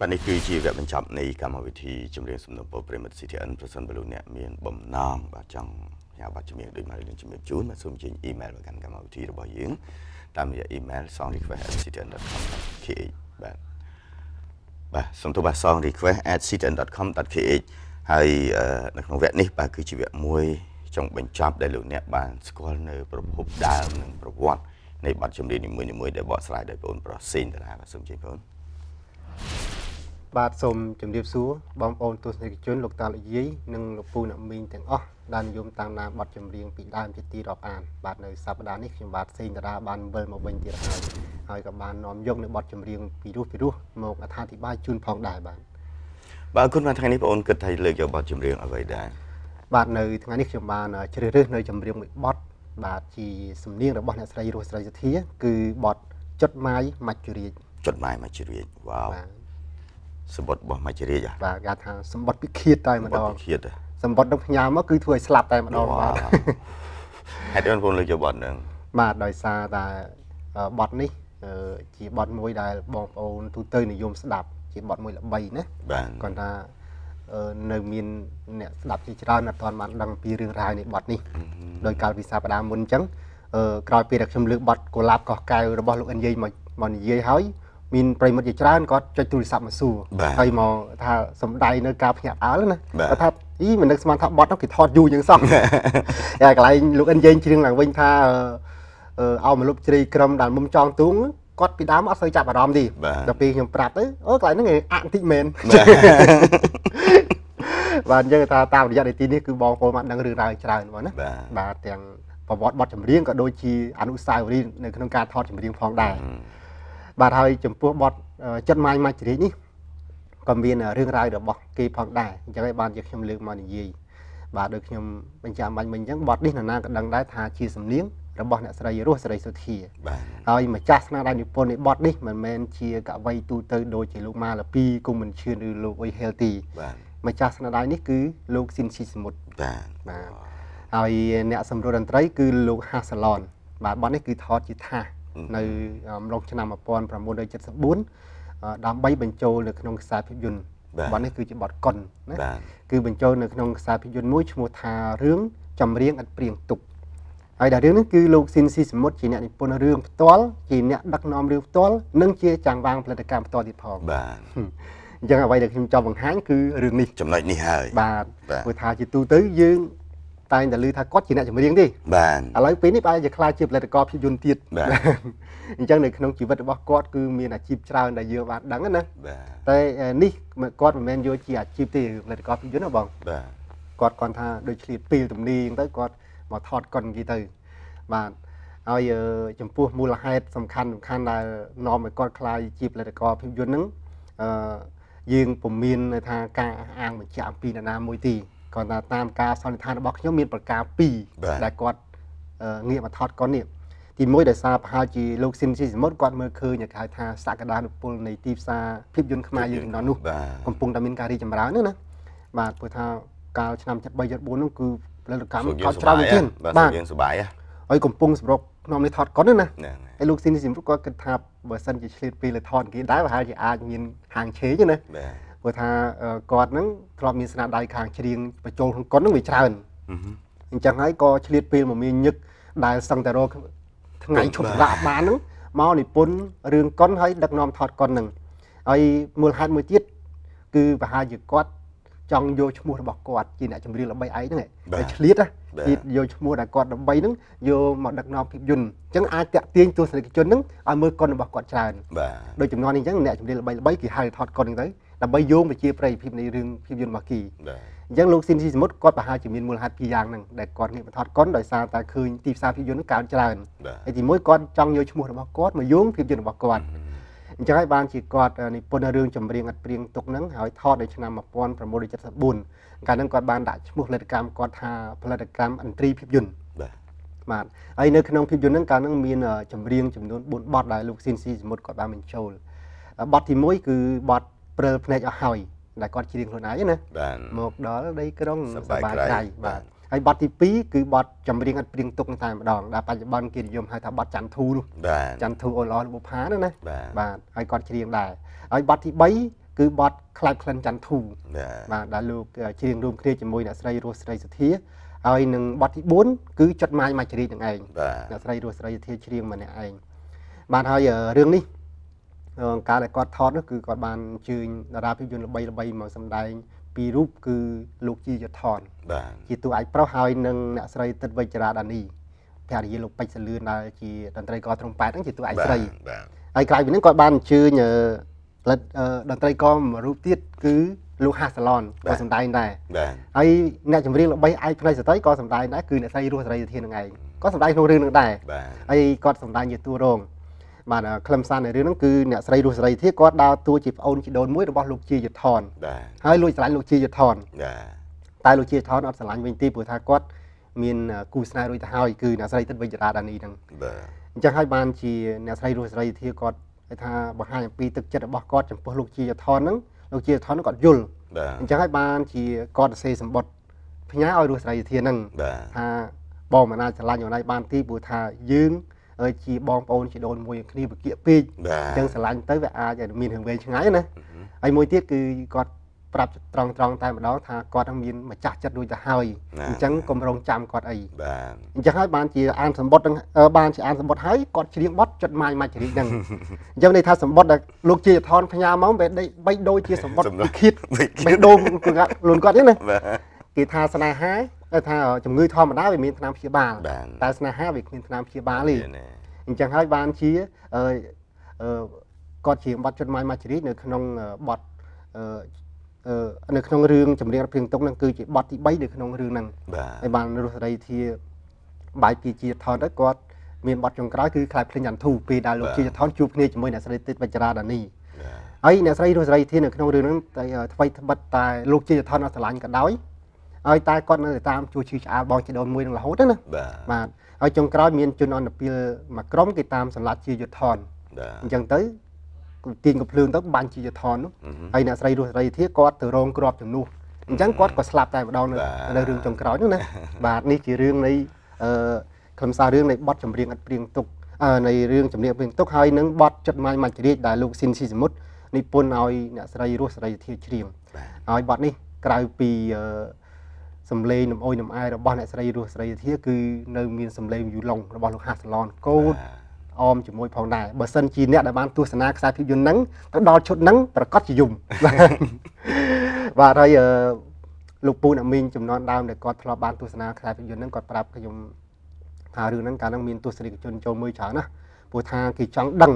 បាទនេះគឺជាវគ្គបញ្ចប់នៃកម្មវិធីចម្រៀងសំណុំពរប្រិមិត្ត CTN ប្រសិនបើលោកអ្នកមានបំណងបាទចង់ញ៉ាំប័ណ្ណចម្រៀងដូចមកនឹងជំរាបជូនបាទសូមចេញអ៊ីមែលមកកាន់កម្មវិធីរបស់យើងតាមរយៈអ៊ីមែល songrequest@ctn.com.kh បាទបាទសូមទូបាទ songrequest@ctn.com.kh ហើយនៅក្នុងវគ្គនេះបាទគឺជាវគ្គមួយចុងបញ្ចប់ដែលលោកអ្នកបានស្គាល់នៅប្រភពដើមនិងប្រវត្តិនៃបទចម្រៀងនីមួយៗដែលបកស្រាយដោយបងប្រុសសេងតារាបាទសូមជម្រាបបង បាទសូមជម្រាបសួរបងប្អូនទស្សនិកជនលោកតាលោកយាយនិងលោកពូអ្នកមីងទាំងអស់ដែលនិយមតាមដានបទចម្រៀងពីដើមជាទីរាប់អានបាទនៅសប្តាហ៍នេះខ្ញុំបាទសេងតារាបានវិលមកវិញទៀតហើយហើយក៏បាននាំយកនៅបទចម្រៀងពីរោះពីរោះមកអត្ថាធិប្បាយជូនផងដែរបាទបាទអរគុណបាទថ្ងៃនេះបងអូនគិតថាលើកយកបទចម្រៀងអ្វីដែរបាទនៅថ្ងៃនេះខ្ញុំបានជ្រើសរើសនៅចម្រៀងមួយបទបាទជាសំនៀងរបស់អ្នកស្រីរស់ស្រីសធា គឺបទចុតម៉ាយមច្ចរាជចុតម៉ាយមច្ចរាជវ៉ាវ សម្បត្តិរបស់មច្ចរាជបាទគេថាសម្បត្តិពិឃាតតែម្ដងពិឃាតសម្បត្តិនឹងផ្ញើមកគឺធ្វើឲ្យស្លាប់តែម្ដងបាទហេតុអីបងលើកយកបទហ្នឹងបាទដោយសារតែបទនេះជាបទមួយដែលបងប្អូនទូទៅនិយមស្ដាប់ជាបទមួយល្បីណាបាទគាត់ថានៅមានអ្នកស្ដាប់ជាច្រើនអត់ទាន់បានដឹងពីរឿងរ៉ាវនៃបទនេះដោយកាលពីសប្តាហ៍មុនអញ្ចឹងអឺក្រោយពីដែលខ្ញុំលើកបទកូឡាបកោះកែវរបស់លោកអិនយាយមកមកនិយាយហើយ មានប្រិមិត្តជាច្រើនគាត់ចុចទូរស័ព្ទមកសួរហើយមកថាសំដីនៅការភ្ញាក់អើលណាគាត់ថាអីមិននឹកស្មានថាបត់នោះគេថតយូរជាងសោះតែកន្លែងលោកអិនយេងជ្រៀងឡើងវិញថាអឺអោមលុបជ្រីក្រមដែលមុំចង់ទូងគាត់ពីដើមអត់សូវចាប់អារម្មណ៍ទេដល់ពេលខ្ញុំប្រាប់ទៅអូកន្លែងហ្នឹងអាក់បន្តិចមែនបាទអញ្ចឹងថាតាមរយៈនីតិនេះគឺបងប្អូនបានដឹងរឿងរ៉ាវច្រើនបងណាបាទទាំងប្រវត្តិបទចម្រៀងក៏ដូចជាអនុស្សាវរីយ៍នៅក្នុងការថតចម្រៀងផងដែរ បាទហើយចំពោះបទចិត្តម៉ាយម៉ាច់ជ្រាកនេះក៏មានរឿងរ៉ាវរបស់គេផងដែរអញ្ចឹងហើយបានជាខ្ញុំលើកមកនិយាយបាទដូចខ្ញុំបញ្ជាក់បាញ់មិញអញ្ចឹងបទនេះនរណាក៏ដឹងដែរថាជាសំនៀងរបស់អ្នកស្រីរស់សេរីសុធាបាទហើយម្ចាស់ស្នាដៃនិពន្ធនៃបទនេះមិនមែនជាកវីទូទៅដូចជាលោកម៉ាឡាពីគុំមិនឈឿនឬលោកអ៊ុយហេលទីបាទម្ចាស់ស្នាដៃនេះគឺលោកស៊ីនស៊ីសមុទ្របាទបាទហើយអ្នកសម្រួលតន្ត្រីគឺលោកហាសាឡនបាទបទនេះគឺថតជាថាស នៅអំឡុងឆ្នាំ1974ដើម្បីបញ្ចូលនៅក្នុងខ្សែភាពយន្តបទនេះគឺជាបទកុនណាគឺបញ្ចូលនៅក្នុងខ្សែភាពយន្តមួយឈ្មោះថារឿងចម្រៀងឥតព្រៀងទុកហើយដែលរឿងនេះគឺលោកស៊ីនស៊ីសមុទ្រជាអ្នកនិពន្ធរឿងផ្ទាល់ជាអ្នកដឹកនាំរឿងផ្ទាល់និងជាចាំងវាងផលិតកម្មផ្ទាល់ទៀតផងបាទអញ្ចឹងអ្វីដែលខ្ញុំចង់បង្ហាញគឺរឿងនេះចំណុចនេះហើយបាទព្រោះថាជាទូទៅយើង តែងតែឮថាគាត់ជាអ្នកចម្រៀងទេបាទឥឡូវពេលនេះបែរជាខ្លាចជាផលិតករភាពយន្តទៀតបាទអញ្ចឹងនៅក្នុងជីវិតរបស់គាត់គឺមានអាជីពច្រើនដែលយើងបានដឹងណាបាទតែនេះគាត់មិនមែនយកជាអាជីពទេផលិតករភាពយន្តណាបងបាទគាត់គាត់ថាដូចឆ្លៀតពេលទំនីងទៅគាត់មកថតកុនគេទៅបាទហើយចំពោះមូលហេតុសំខាន់សំខាន់ដែលនាំឲ្យគាត់ខ្លាយជាផលិតករភាពយន្តហ្នឹងអឺយើងពុំមានថាការអាងបញ្ជាក់អំពីនរណាមួយទេ គ្រាន់តែតាមការសន្និដ្ឋានរបស់ខ្ញុំមានប្រការ2ដែលគាត់ងាកមកថតកុននេះទីមួយដោយសារប្រហែលជាលោកស៊ីនស៊ីសមុទ្រគាត់មើលឃើញគេហៅថាសក្តានុពលនៃទីផ្សារភាពយន្តខ្មែរយើងចំនួននោះកំពុងតែមានការរីកចម្រើនណាបាទព្រោះថាកាលឆ្នាំ73 74នោះគឺផលិតកម្មកោតច្រើនជាងបាទយើងសុបាយហើយកំពុងសម្រុកក្នុងនេះថតកុនណាហើយលោកស៊ីនស៊ីសមុទ្រគាត់គិតថាបើសិនជាឆ្លៀតពេលលើថតគេដែរប្រហែលជាអាចមានហាងឆេងណាបាទ ព្រោះថាគាត់ហ្នឹងធ្លាប់មានស្នាដៃខាងច្រៀងបញ្ចូលក្នុងកុនហ្នឹងវាច្រើនអញ្ចឹងហើយក៏ឆ្លៀតពេលមកមានញឹកដែលសឹងតែរកថ្ងៃឈប់សម្រាកបានហ្នឹងមកនិពន្ធរឿងកុនហើយដឹកនាំថតកុនហ្នឹងហើយមូលហេតុមួយទៀតគឺប្រហែលជាគាត់ចង់យកឈ្មោះរបស់គាត់ជាអ្នកចម្រៀងល្បីឯងហ្នឹងតែឆ្លៀតណាយកឈ្មោះដែលគាត់ល្បីហ្នឹងយកមកដឹកនាំភាពយន្តអញ្ចឹងអាចតាក់ទាញទស្សនិកជនហ្នឹងឲ្យមើលកុនរបស់គាត់ច្រើនដូចចំនួននេះអញ្ចឹងអ្នកចម្រៀងល្បីល្បីគេហៅថតកុនហ្នឹងទៅ ដើម្បីយោងវិជាប្រតិភិបនៃរឿងភាពយន្តរបស់គីអញ្ចឹងលោកស៊ីនស៊ីសមុទ្រគាត់ប្រហែលជាមានមូលហេតុពីរយ៉ាងហ្នឹងដែលគាត់ងាកបន្ថត់កុនដោយសារតែឃើញទីផ្សារភាពយន្តកើនច្រើនហើយទីមួយគាត់ចង់យកឈ្មោះរបស់គាត់មកយោងភាពយន្តរបស់គាត់អញ្ចឹងហើយបានជាគាត់និពន្ធរឿងចម្រៀងអត់ព្រៀងទុកហ្នឹងហើយថតនៅឆ្នាំ1974កាលហ្នឹងគាត់បានដាក់ឈ្មោះផលិតកម្មគាត់ថាផលិតកម្មអន្ត្រីភាពយន្តបាទបាទហើយនៅក្នុងភាពយន្តហ្នឹងកាលហ្នឹងមានចម្រៀងចំនួន4បទដែលលោកស៊ីនស៊ីសមុទ្រគាត់បានបញ្ចូលបទទី1គឺបទ ព្រិលភ្នែកអស់ហើយដែលគាត់ច្រៀងខ្លួនឯងណាមកដល់ដីក្រុងសបាយក្រៃបាទហើយបទទី2គឺបទចម្រៀងឥតព្រៀងទុកតែម្ដងដែលបច្ចុប្បន្នគេនិយមហៅថាបទច័ន្ទធូនោះច័ន្ទធូអូឡោបុផានោះណាបាទហើយគាត់ច្រៀងដែរហើយបទទី3គឺបទខ្លាចក្លិនច័ន្ទធូបាទបាទដែលលោកច្រៀងរួមគ្នាជាមួយអ្នកស្រីរស់ស្រីសុធាហើយនឹងបទទី4គឺចុតម៉ាយមកជ្រាបនឹងឯងបាទអ្នកស្រីរស់ស្រីសុធាច្រៀងម្នាក់ឯងបាទហើយរឿងនេះអឺ ការដែលគាត់ថតនោះគឺគាត់បានអញ្ជើញតារាភាពយន្តល្បីល្បីៗមកសម្ដែងពីររូបគឺលោកជីយុទ្ធថនបាទជាតួឯកប្រុសហើយនឹងអ្នកស្រីទឹកវិជ្ជរាដានីភរិយាលោកពេជ្រសលឿនដែលជាតន្ត្រីករត្រង់ប៉ែតហ្នឹងជាតួឯកស្រីបាទហើយក្រៅពីហ្នឹងគាត់បានអញ្ជើញអឺផលិតអឺតន្ត្រីករមួយរូបទៀតគឺលោកហាសាឡនក៏សម្ដែងដែរបាទហើយអ្នកចម្រៀងល្បីឯកផ្នែកស្ត្រីក៏សម្ដែងដែរគឺអ្នកស្រីរស់សេរីសុធានឹងឯងក៏សម្ដែងក្នុងរឿងហ្នឹងដែរបាទហើយគាត់សម្ដែងជាតួរង បាទអឺខ្លឹមសារនៃរឿងហ្នឹងគឺអ្នកស្រីរស់សេរីសុធាគាត់ដើរតួជាប្អូនជីដូនមួយរបស់លោកជាយុទ្ធថនបាទហើយលួចស្រឡាញ់លោកជាយុទ្ធថនបាទតែលោកជាថនអត់ស្រឡាញ់វិញទេព្រោះថាគាត់មានគូស្នេហ៍រួចទៅហើយគឺអ្នកស្រីទឹកវិជ្ជរាដានីហ្នឹងបាទអញ្ចឹងហើយបានជាអ្នកស្រីរស់សេរីធាគាត់គេថាបង្ហាញអំពីទឹកចិត្តរបស់គាត់ចំពោះលោកជាថនហ្នឹងលោកជាថនហ្នឹងគាត់យល់បាទអញ្ចឹងហើយបានជាគាត់សរសេរសម្បត្តិផ្ញើឲ្យរស់សេរីធាហ្នឹងបាទថាបងមិនអាចឆ្លាញ់អូនឯងបានទីព្រោះថាយើងហើយ ជាបងប្អូនជាដូនមួយគ្នាវិគៀកពេកបាទអញ្ចឹងឆ្លាញ់ទៅវាអាចឲ្យមានរឿងវែងឆ្ងាយណាហើយមួយទៀតគឺគាត់ប្រាប់ត្រង់ត្រង់តែម្ដងថាគាត់នឹងមានម្ចាស់ចិត្តរួចទៅហើយអញ្ចឹងកុំរងចាំគាត់អីបាទអញ្ចឹងហើយបានជាអានសម្បត្តិហ្នឹងអឺបានជាអានសម្បត្តិហើយគាត់ច្រៀងបទចុតម៉ាយម៉ាច់ជ្រីកហ្នឹងអញ្ចឹងន័យថាសម្បត្តិដែលលោកជាថនផ្ញើមកបែបបីដូចជាសម្បត្តិវិឃាតបីដូងគាត់ខ្លួនគាត់ទេណាបាទគេថាស្នេហា គេថាជំងឺធម្មតាវាមានថ្នាំព្យាបាលបាទតែស្នេហាវាគ្មានថ្នាំព្យាបាលទេនេះអញ្ចឹងហើយបានជាអឺអឺគាត់ច្រៀងបទចុតម៉ាយម៉ាច់ជ្រីកនៅក្នុងអឺបទអឺអឺនៅក្នុងរឿងចម្រៀងរថភ្លេងតុកហ្នឹងគឺជាបទទី3នៅក្នុងរឿងហ្នឹងបាទហើយបានរស់សេរីធាបាយពីជាថនទៅគាត់មានបទចុងក្រោយគឺខ្លាចភ្លេងចន្ទធូពេលដែលលោកជាថនជួបគ្នាជាមួយអ្នកស្រីទឹកវជ្ជរាដានីបាទហើយអ្នកស្រីរស់សេរីធានៅក្នុងរឿងហ្នឹងតែថ្មីត្បិតតែលោកជាថនអត់ស្រឡាញ់ក៏ដោយ ហើយតែគាត់នៅតែតាមជួយឈឺឆ្អាលបងជីដូនមួយនឹងរហូតណាបាទបាទហើយចុងក្រោយមានជនអន្តពាលមួយក្រុមគេតាមសម្លាប់ជាយុទ្ធថនបាទអញ្ចឹងទៅទាញកំភ្លើងទៅបាញ់ជាយុទ្ធថននោះហើយអ្នកស្រីរស់សេរីធាគាត់ទៅរងគ្រាប់ជំនួសអញ្ចឹងគាត់ក៏ស្លាប់តែម្ដងនៅនៅរឿងចុងក្រោយនោះណាបាទនេះជារឿងនៃអឺខ្លឹមសាររឿងនៃបទចម្រៀងឥតព្រៀងទុកអឺនៃរឿងចម្រៀងព្រៀងទុកហើយនឹងបទចិត្តម៉ាញ់មាច់រាជដែលលោកស៊ីនស៊ីសមុទ្រនិពន្ធឲ្យអ្នកស្រីរស់សេរីធាច្រៀងបាទហើយបទនេះក្រៅពីអឺ សំឡេងនំអុយនំអាយរបស់អ្នកស្រីរស់សេរីធាគឺនៅមានសំឡេងយូឡុងរបស់លោកហាសាឡនកូតអមជាមួយផងដែរបើសិនជាអ្នកដែលបានទស្សនាខ្សែភាពយន្តហ្នឹងទៅដល់ឈុតហ្នឹងប្រកាសជាយំបាទហើយអឺលោកពូអ្នកមីងចំនួនដើមដែលគាត់ធ្លាប់បានទស្សនាខ្សែភាពយន្តហ្នឹងគាត់ប្រាប់ខ្ញុំថារឿងហ្នឹងកាលហ្នឹងមានទស្សនិកជនចូលមើលច្រើនណាស់ព្រោះថាគេចង់ដឹង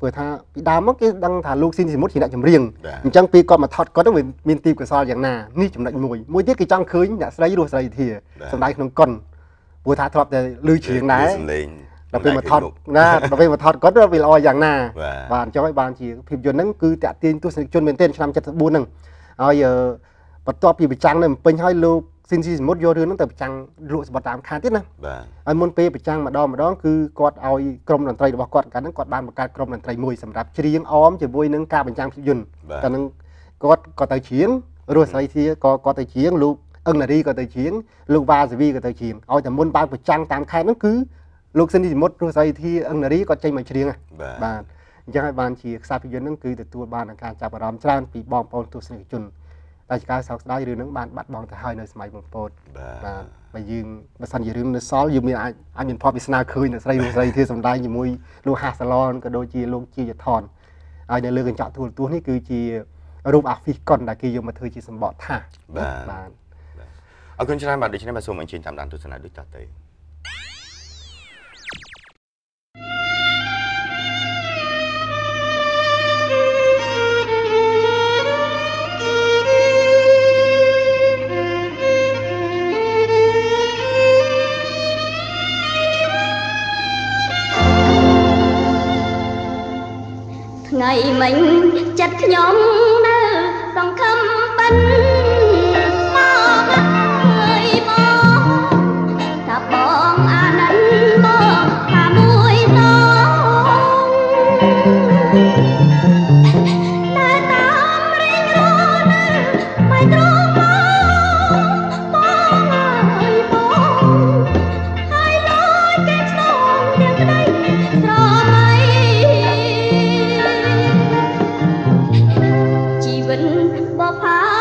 ព្រោះថាពីដើមមកគេដឹងថាលោកស៊ីនស៊ីមុតជាអ្នកចម្រៀងបាទអញ្ចឹងពេលគាត់មកថតគាត់ហ្នឹងវាមានទីកសលយ៉ាងណានេះចំណុចមួយមួយទៀតគេចង់ឃើញអ្នកស្រីរស់ស្រីធាបាទសម្ដែងក្នុងកុនព្រោះថាធ្លាប់តែឮច្រៀងដែរសំឡេងដល់ពេលមកថតណាដល់ពេលមកថតគាត់វាល្អយ៉ាងណាបាទបាទអញ្ចឹងហើយបានជាភាពយន្តហ្នឹងគឺតាក់ទាញទស្សនិកជនមែនទែនឆ្នាំ74ហ្នឹងហើយអឺបន្ទាប់ពីប្រចាំងនៅភ្នំពេញហើយលោក ស៊ីនស៊ីសមុទ្រយករឿងហ្នឹងទៅប្រចាំងលក់សម្បត្តិតាមខេត្តទៀតណាបាទហើយមុនពេលប្រចាំងម្ដងម្ដងគឺគាត់ឲ្យក្រុមតន្ត្រីរបស់គាត់កាលហ្នឹងគាត់បានបង្កើតក្រុមតន្ត្រីមួយសម្រាប់ច្រៀងអមជាមួយនឹងការបញ្ចាំងភាពយន្តបាទកាលហ្នឹងគាត់ក៏ទៅច្រៀងរស់ស្រីធាក៏គាត់ទៅច្រៀងលោកអឹងនារីក៏ទៅច្រៀងលោកវ៉ាសវីក៏ទៅច្រៀងឲ្យតែមុនបើកប្រចាំងតាមខេត្តហ្នឹងគឺលោកស៊ីនស៊ីសមុទ្ររស់ស្រីធាអឹងនារីគាត់ចេញមកច្រៀងណាបាទបាទអញ្ចឹងហើយបានជាខ្សែភាពយន្តហ្នឹងគឺទទួលបាននូវការចាប់អារម្មណ៍ច្រើនពីបងប្អូនទស្សនិកជន តែជាការសោកស្ដាយរឿងហ្នឹងបានបាត់បង់ទៅហើយនៅសម័យបំពតបាទបាទបើយើងបើសិនជារឿងនៅសល់យើងមានអាចអាចមានភ័ព្វវាសនាឃើញអ្នកស្រីលោកស្រីធាសម្ដែងជាមួយលោកហាសាឡនក៏ដូចជាលោកជាយថនហើយនៅលើកញ្ចក់ទូរទស្សន៍នេះគឺជារូបអាហ្វីសកុនដែលគេយកមកធ្វើជាសម្បកថាសបាទបាទអរគុណច្រើនបាទដូច្នេះបាទសូមអញ្ជើញតាមដានទស្សនាដូចតទៅ ចិត្តខ្ញុំ វិនបផា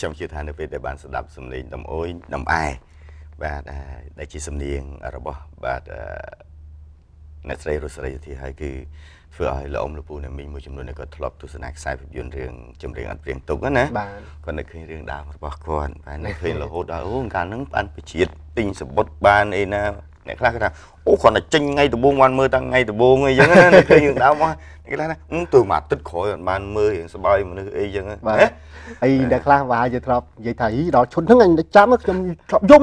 ខ្ញុំជឿថានៅពេលដែលបានស្ដាប់សំឡេងដំអុយដំអែបាទដែលដែលជាសំនៀងរបស់បាទអឺអ្នកស្រីរស់សេរីសុទ្ធាហើយគឺធ្វើឲ្យលោកអ៊ំលពូអ្នកមីងមួយចំនួននេះក៏ធ្លាប់ទស្សនាខ្សែភាពយន្តរឿងចម្រៀងអត់ព្រៀងទុកហ្នឹងណាបាទគាត់នឹកឃើញរឿងដើមរបស់គាត់បាទនឹកឃើញរហូតដល់អូកាលហ្នឹងបានបជាតិទិញសម្បុតបានអីណា អ្នកខ្លះគាត់ថាអូគាត់តែចេញថ្ងៃដំបូងបានមើលតាំងថ្ងៃដំបូងអីចឹងណានឹកឃើញរឿងដើមមកអ្នកខ្លះថាអឺទៅមួយអាទិត្យក្រោយអត់បានមើលរឿងសបាយមនុស្សអីចឹងណាបាទអីអ្នកខ្លះវាយធ្លាប់និយាយថាអីដល់ឈុតហ្នឹងអញចាំខ្ញុំធ្លាប់យំ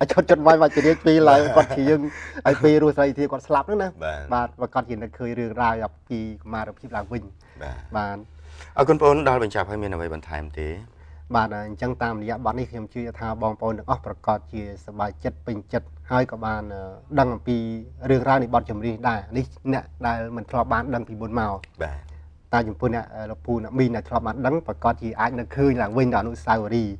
អាឈុតចិត្តវាយវាច់ជ្រាបពីឡើយគាត់ជាយើងឲ្យពេលរស់ស្រីធាគាត់ស្លាប់ហ្នឹងណាបាទបាទគាត់ជានឹកឃើញរឿងរ៉ាវអំពីកុមារភាពឡើងវិញបាទបាទអរគុណបងប្អូនដល់បញ្ចប់ហើយមានអ្វីបន្ថែមទេ បាទអញ្ចឹងតាមរយៈបទនេះខ្ញុំជឿថាបងប្អូនទាំងអស់ប្រកាសជាសប្បាយចិត្តពេញចិត្តហើយក៏បានអឺដឹងអំពីរឿងរ៉ាវនៃបទចម្រៀងដែរនេះអ្នកដែលមិនធ្លាប់បានដឹងពីមុនមកបាទតែចំពោះអ្នកអឺលោកពូអ្នកមីងដែលធ្លាប់បានដឹងប្រកាសជាអាចនឹកឃើញឡើងវិញដល់អនុស្សាវរីយ៍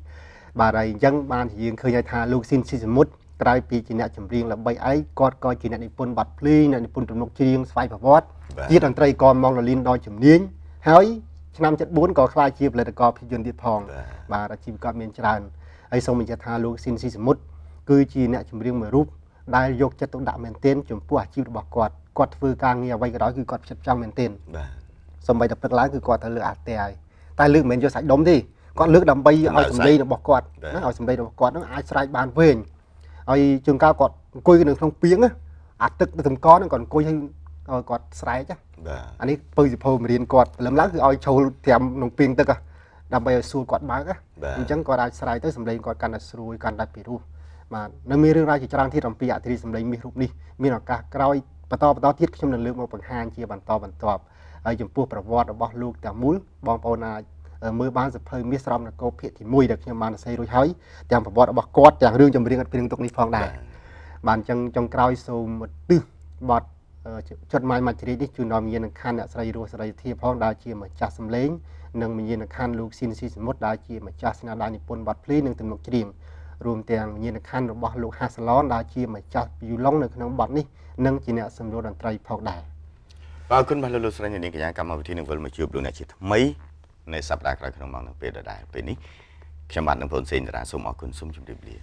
បាទហើយអញ្ចឹងបានជាយើងឃើញហើយថាលោកស៊ីនស៊ីសមុទ្រក្រៅពីជាអ្នកចម្រៀងល្បីឯងគាត់ក៏ជាអ្នកនិពន្ធបទភ្លេងអ្នកនិពន្ធទំនុកច្រៀងស្វ័យប្រវត្តិបាទជាតន្ត្រីករម៉ងលលីនដ៏ជំនាញហើយ ឆ្នាំ74ក៏ក្លាយជាផលិតករភាពយន្តទៀតផងបាទបាទអាជីវកម្មមានច្រើនហើយសូមបញ្ជាក់ថាលោកស៊ីនស៊ីសមុទ្រគឺជាអ្នកចម្រៀងមួយរូបដែលយកចិត្តទុកដាក់មែនទែនចំពោះអាជីពរបស់គាត់គាត់ធ្វើការងារអ្វីក៏ដោយគឺគាត់ផ្ចិតផ្ចង់មែនទែនបាទសំបីតែព្រឹកឡើងគឺគាត់ទៅលើកអាទែហើយតែលើកមិនមែនយកសាច់ដុំទេគាត់លើកដើម្បីឲ្យសម្លេងរបស់គាត់ណាឲ្យសម្លេងរបស់គាត់នឹងអាចស្រែកបានវែងហើយជួនកាលគាត់អង្គុយនៅក្នុងពីងណាអាទឹកទៅតម្កហ្នឹងគាត់អង្គុយឲ្យ ឲ្យគាត់ស្រែកណាបាទអានេះពៅសិភោមរៀនគាត់ព្រលឹមឡើងគឺឲ្យចូលត្រាំក្នុងពីងទឹកហ៎ដើម្បីឲ្យសួរគាត់បើកណាបាទអញ្ចឹងគាត់អាចស្រែកទៅសម្លេងគាត់កាន់តែស្រួយកាន់តែពីរោះបាទនៅមានរឿងរ៉ាវជាច្រើនទៀតអំពីអធិរិសម្លេងមាសរូបនេះមានឱកាសក្រោយបន្តបន្តទៀតខ្ញុំនឹងលើកមកបង្ហាញជាបន្តបន្ទាប់ហើយចំពោះប្រវត្តិរបស់លោកតាមូលបងប្អូនអាចអឺមើលបានសភៅមាសស្រមនគរភាគទី1ដែលខ្ញុំបានសរសេររួចហើយទាំងប្រវត្តិរបស់គាត់ទាំងរឿងចម្រៀងអត់ព្រៀងទុកនេះផងដែរបានអញ្ចឹងចុងក្រោយសូមឧទ្ទិសបទអឺ ចុតម៉ាយមាច់ជ្រីនេះជូនដល់មាននឹងខណ្ឌអ្នកស្រីរស់សេរីធាផងដែលជាម្ចាស់សម្លេងនិងមាននឹងខណ្ឌលោកស៊ីនស៊ីសមុទ្រដែលជាម្ចាស់ស្នាដៃនិពន្ធបទភ្លេងនិងទំនុកច្រៀងរួមទាំងមាននឹងខណ្ឌរបស់លោកហាសាឡនដែលជាម្ចាស់យូឡុងនៅក្នុងបទនេះនិងជាអ្នកសម្រួលតន្ត្រីផងដែរបាទអរគុណបាទលោកលោកស្រីអ្នកនាងកញ្ញាកម្មវិធីនឹងវិលមកជួបលោកអ្នកជាថ្មីនៅសប្តាហ៍ក្រោយក្នុងម៉ោងនឹងពេលដដែលពេលនេះខ្ញុំបាទនឹងបងសេងតារាសូមអរគុណសូមជម្រាបលា